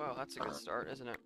Wow, that's a good start, isn't it?